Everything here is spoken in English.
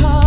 apart.